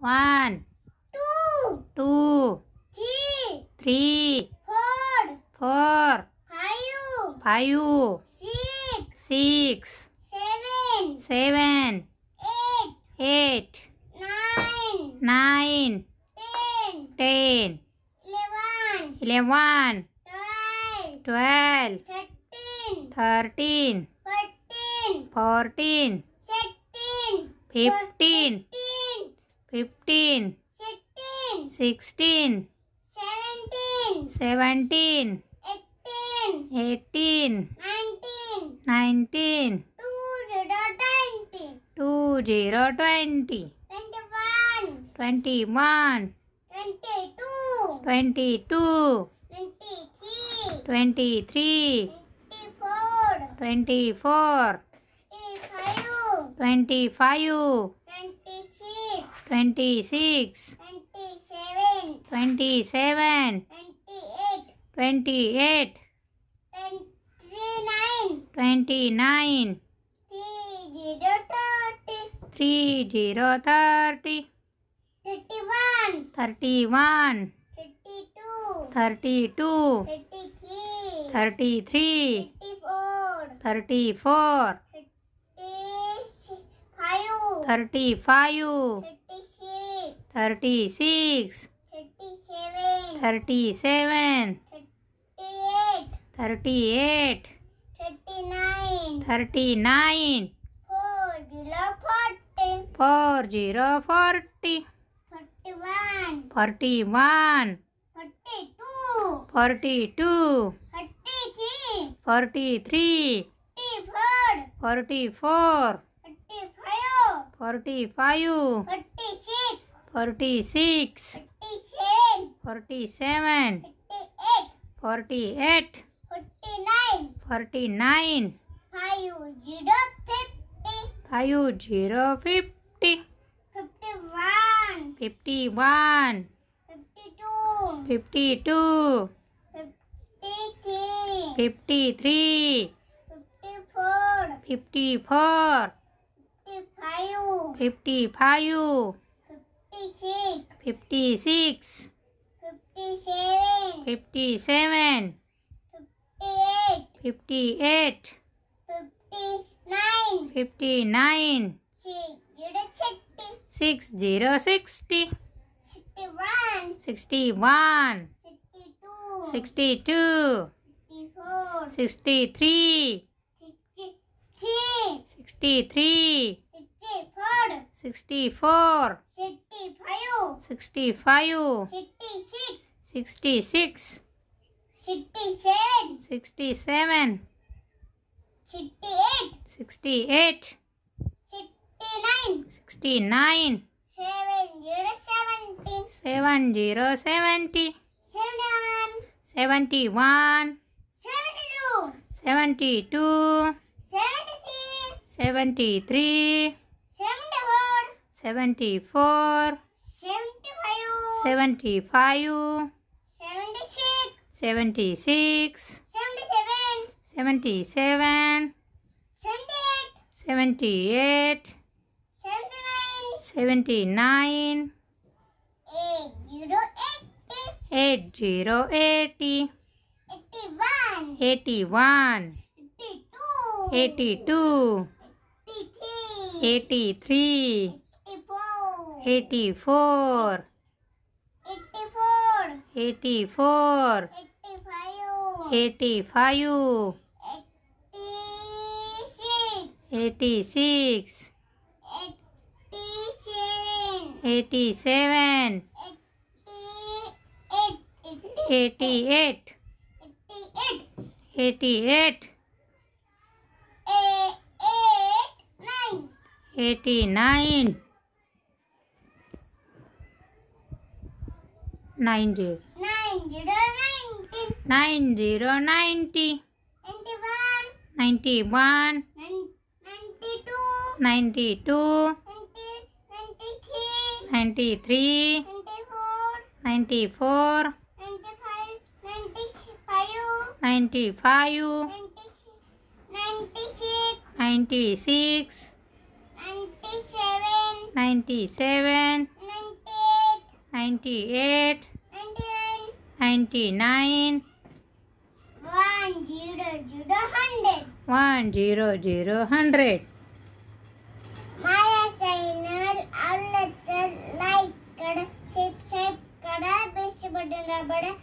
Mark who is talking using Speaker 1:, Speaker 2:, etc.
Speaker 1: one,
Speaker 2: two,
Speaker 1: two,
Speaker 2: three,
Speaker 1: three,
Speaker 2: four,
Speaker 1: four,
Speaker 2: five,
Speaker 1: five,
Speaker 2: six,
Speaker 1: six,
Speaker 2: seven,
Speaker 1: seven,
Speaker 2: eight,
Speaker 1: eight,
Speaker 2: nine,
Speaker 1: nine,
Speaker 2: ten,
Speaker 1: ten,
Speaker 2: eleven,
Speaker 1: eleven,
Speaker 2: twelve,
Speaker 1: twelve,
Speaker 2: thirteen,
Speaker 1: thirteen,
Speaker 2: fourteen,
Speaker 1: fourteen,
Speaker 2: sixteen,
Speaker 1: fifteen,
Speaker 2: fifteen,
Speaker 1: fifteen,
Speaker 2: sixteen,
Speaker 1: sixteen,
Speaker 2: seventeen,
Speaker 1: seventeen,
Speaker 2: eighteen,
Speaker 1: eighteen,
Speaker 2: nineteen,
Speaker 1: nineteen,
Speaker 2: two zero twenty,
Speaker 1: two zero twenty,
Speaker 2: twenty-one,
Speaker 1: twenty-one,
Speaker 2: twenty-two,
Speaker 1: twenty-two,
Speaker 2: twenty-three,
Speaker 1: twenty-three,
Speaker 2: twenty-four,
Speaker 1: twenty-four,
Speaker 2: twenty-five,
Speaker 1: twenty-five,
Speaker 2: twenty-six,
Speaker 1: 26 27
Speaker 2: 27
Speaker 1: 28
Speaker 2: 28
Speaker 1: 29
Speaker 2: 29
Speaker 1: 30
Speaker 2: 30
Speaker 1: 31
Speaker 2: 31
Speaker 1: 32
Speaker 2: 32
Speaker 1: 33
Speaker 2: 33
Speaker 1: 34
Speaker 2: 34
Speaker 1: 35
Speaker 2: 35
Speaker 1: thirty
Speaker 2: six thirty seven
Speaker 1: thirty eight thirty
Speaker 2: nine
Speaker 1: four
Speaker 2: zero
Speaker 1: forty
Speaker 2: forty
Speaker 1: one
Speaker 2: forty
Speaker 1: two
Speaker 2: forty
Speaker 1: three
Speaker 2: forty
Speaker 1: four
Speaker 2: forty
Speaker 1: five
Speaker 2: 46
Speaker 1: 47
Speaker 2: 48
Speaker 1: 49
Speaker 2: 49 50 50
Speaker 1: 50 51 51
Speaker 2: 52
Speaker 1: 52
Speaker 2: 53
Speaker 1: 53
Speaker 2: 54
Speaker 1: 54
Speaker 2: 55
Speaker 1: 55
Speaker 2: fifty-five,
Speaker 1: fifty-five,
Speaker 2: fifty-six,
Speaker 1: fifty-six,
Speaker 2: fifty-seven,
Speaker 1: fifty-seven,
Speaker 2: fifty-eight,
Speaker 1: fifty-eight,
Speaker 2: fifty-nine,
Speaker 1: fifty-nine,
Speaker 2: six. Zero sixty,
Speaker 1: six
Speaker 2: sixty-one,
Speaker 1: zero sixty, sixty-one,
Speaker 2: sixty-two,
Speaker 1: sixty-two,
Speaker 2: sixty-four,
Speaker 1: sixty-three,
Speaker 2: sixty-three,
Speaker 1: sixty-three,
Speaker 2: sixty-four,
Speaker 1: sixty-four,
Speaker 2: sixty-five,
Speaker 1: sixty-five,
Speaker 2: sixty-six,
Speaker 1: sixty-six,
Speaker 2: sixty-seven,
Speaker 1: sixty-seven,
Speaker 2: sixty-eight,
Speaker 1: sixty-eight,
Speaker 2: sixty-nine,
Speaker 1: sixty-nine,
Speaker 2: seven zero seventeen,
Speaker 1: seven zero seventy,
Speaker 2: seventy-one,
Speaker 1: seventy-one,
Speaker 2: seventy-two,
Speaker 1: seventy-two,
Speaker 2: seventy-three,
Speaker 1: seventy-three,
Speaker 2: seventy-four,
Speaker 1: seventy-four,
Speaker 2: seventy-five,
Speaker 1: seventy-five,
Speaker 2: seventy-six,
Speaker 1: seventy-six,
Speaker 2: seventy-seven,
Speaker 1: seventy-seven,
Speaker 2: seventy-eight,
Speaker 1: seventy-eight,
Speaker 2: seventy-nine,
Speaker 1: seventy-nine,
Speaker 2: eight zero eighty,
Speaker 1: eight zero eighty,
Speaker 2: eighty-one,
Speaker 1: eighty-one,
Speaker 2: eighty-two, 84
Speaker 1: 84
Speaker 2: 84
Speaker 1: 85
Speaker 2: 85
Speaker 1: 86
Speaker 2: 87
Speaker 1: 87
Speaker 2: 88
Speaker 1: 88
Speaker 2: 89 89
Speaker 1: nine zero.
Speaker 2: Nine zero ninety.
Speaker 1: Ninety
Speaker 2: one.
Speaker 1: Ninety one.
Speaker 2: Ninety
Speaker 1: two.
Speaker 2: Ninety
Speaker 1: two. Ninety
Speaker 2: three.
Speaker 1: Ninety
Speaker 2: three.
Speaker 1: Ninety
Speaker 2: four.
Speaker 1: Ninety five.
Speaker 2: Ninety
Speaker 1: five.
Speaker 2: Ninety six. Ninety six.
Speaker 1: Ninety seven. Ninety seven.
Speaker 2: 98 99 100 100 100 0 100 My channel, I will like, subscribe, best button,